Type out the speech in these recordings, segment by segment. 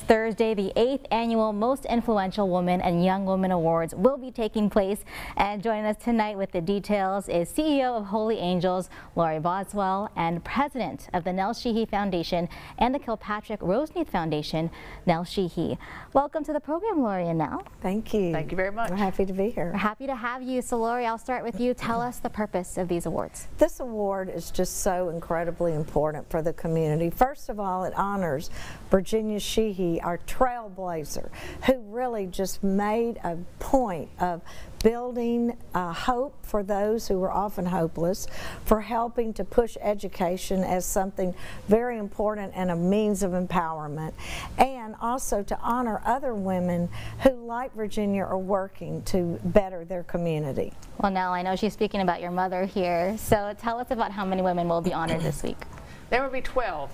Thursday, the eighth annual Most Influential Woman and Young Woman Awards will be taking place. And joining us tonight with the details is CEO of Holy Angels, Laurie Boswell, and President of the Nell Shehee Foundation and the Kilpatrick Roseneath Foundation, Nell Shehee. Welcome to the program, Laurie and Nell. Thank you. Thank you very much. We're happy to be here. We're happy to have you. So, Laurie, I'll start with you. Tell us the purpose of these awards. This award is just so incredibly important for the community. First of all, it honors Virginia Shehee, our trailblazer, who really just made a point of building uh, hope for those who were often hopeless, for helping to push education as something very important and a means of empowerment, and also to honor other women who, like Virginia, are working to better their community. Well, Nell, I know she's speaking about your mother here, so tell us about how many women will be honored this week. There will be 12.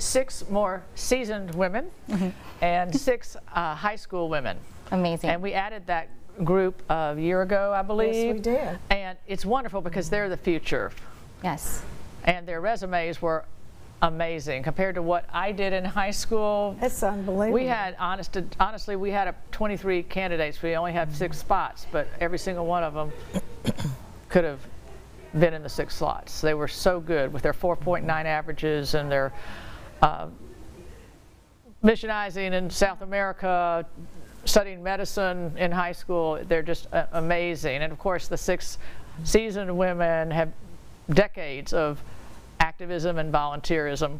Six more seasoned women mm -hmm. and six uh, high school women. Amazing. And we added that group a year ago, I believe. Yes, we did. And it's wonderful because they're the future. Yes. And their resumes were amazing compared to what I did in high school. It's unbelievable. We had, honest, honestly, we had a 23 candidates. We only had six spots, but every single one of them could have been in the six slots. They were so good with their 4.9 averages and their uh, missionizing in South America, studying medicine in high school. They're just uh, amazing. And of course, the six seasoned women have decades of activism and volunteerism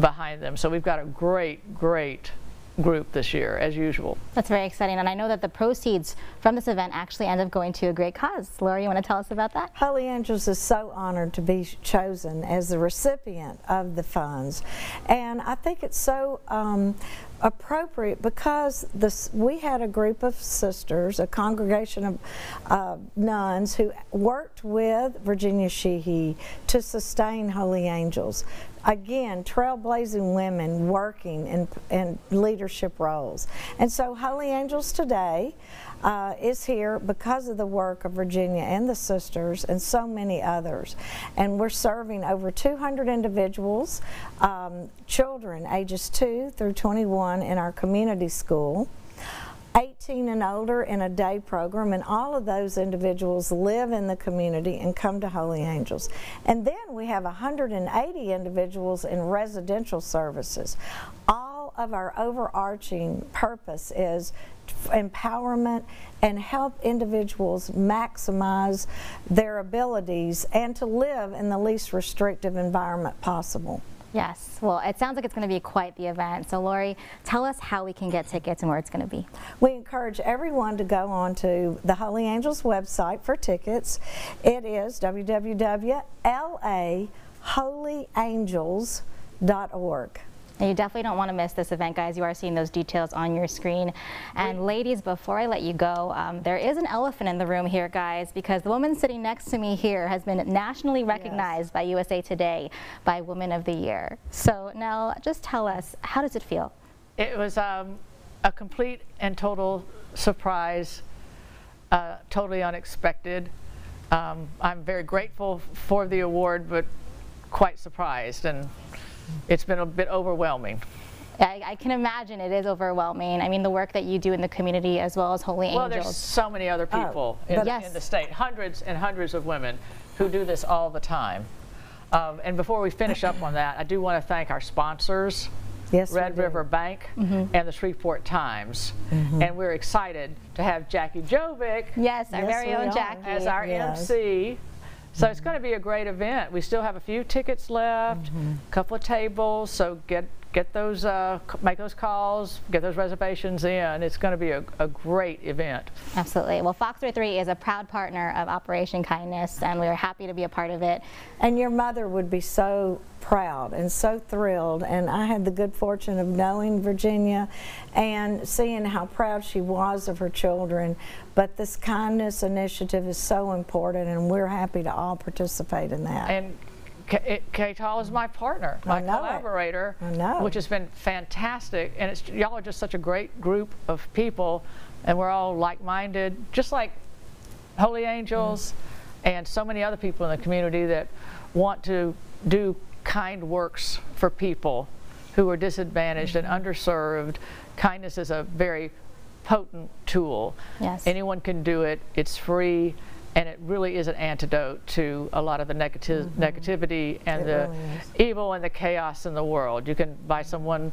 behind them. So we've got a great, great group this year, as usual. That's very exciting, and I know that the proceeds from this event actually end up going to a great cause. Laura, you want to tell us about that? Holy Angels is so honored to be chosen as the recipient of the funds, and I think it's so um, appropriate because this, we had a group of sisters, a congregation of uh, nuns who worked with Virginia Shehee to sustain Holy Angels again, trailblazing women working in, in leadership roles. And so Holy Angels today uh, is here because of the work of Virginia and the sisters and so many others. And we're serving over 200 individuals, um, children ages 2 through 21 in our community school. 18 and older in a day program and all of those individuals live in the community and come to Holy Angels. And then we have 180 individuals in residential services. All of our overarching purpose is empowerment and help individuals maximize their abilities and to live in the least restrictive environment possible. Yes, well, it sounds like it's going to be quite the event. So, Laurie, tell us how we can get tickets and where it's going to be. We encourage everyone to go on to the Holy Angels website for tickets. It is www.laholyangels.org. And you definitely don't want to miss this event, guys. You are seeing those details on your screen. And ladies, before I let you go, um, there is an elephant in the room here, guys, because the woman sitting next to me here has been nationally recognized yes. by USA Today by Woman of the Year. So Nell, just tell us, how does it feel? It was um, a complete and total surprise, uh, totally unexpected. Um, I'm very grateful for the award, but quite surprised. and it's been a bit overwhelming. I, I, can imagine it is overwhelming. I mean, the work that you do in the community as well as Holy Angels. Well, there's so many other oh, people oh, in, yes. in, the state, hundreds and hundreds of women who do this all the time. Um, and before we finish up on that, I do want to thank our sponsors, yes, Red River Bank mm -hmm. and the Shreveport Times. Mm -hmm. And we're excited to have Jackie Jovic. Yes, our yes, very own Jackie. As our yes. MC. So it's going to be a great event. We still have a few tickets left, a mm -hmm. couple of tables, so get get those, uh, make those calls, get those reservations in. It's going to be a, a, great event. Absolutely. Well, Fox 3 is a proud partner of Operation Kindness, and we are happy to be a part of it. And your mother would be so proud and so thrilled. And I had the good fortune of knowing Virginia and seeing how proud she was of her children. But this kindness initiative is so important, and we're happy to all participate in that. And KTAL is my partner, my collaborator, which has been fantastic. And it's y'all are just such a great group of people, and we're all like-minded, just like Holy Angels mm. and so many other people in the community that want to do kind works for people. who are disadvantaged and underserved, kindness is a very potent tool. Yes. Anyone can do it. It's free. And it really is an antidote to a lot of the negati- negativity and It the really evil and the chaos in the world. You can buy someone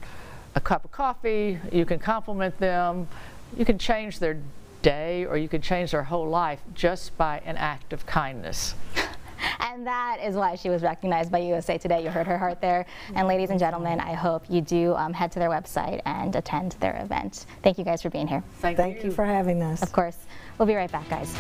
a cup of coffee, you can compliment them, you can change their day or you can change their whole life just by an act of kindness. And that is why she was recognized by USA Today. You heard her heart there. And ladies and gentlemen, I hope you do um, head to their website and attend their event. Thank you guys for being here. Thank you for having us. Of course, we'll be right back, guys.